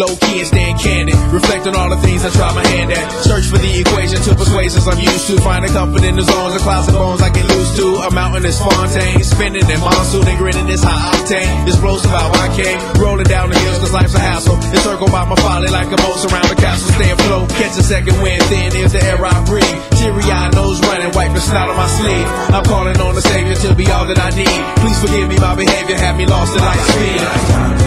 Low key and staying candid. Reflect on all the things I try my hand at. Search for the equation to persuasions I'm used to. Finding comfort in the zones of clouds bones I get loose to. A mountain is Fontaine. Spinning in monsoon and grinning is high octane. Explosive how I came. Rolling down the hills cause life's a hassle. Encircled by my folly like a moat around the castle. Stay afloat. Catch a second wind. Thin is the air I breathe. Teary knows nose running. Wiping snot on my sleeve. I'm calling on the savior to be all that I need. Please forgive me my behavior. Have me lost in life's speed.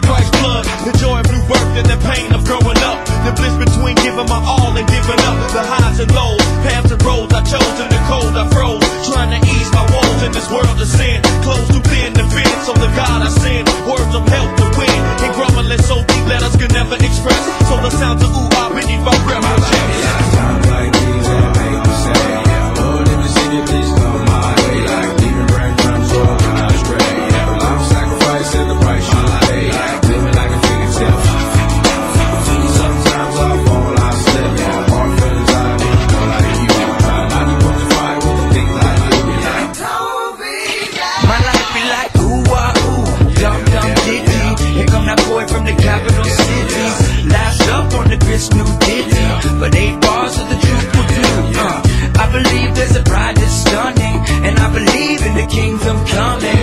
the question. but eight bars of the truth will do. Uh, I believe there's a pride that's stunning, and I believe in the kingdom coming.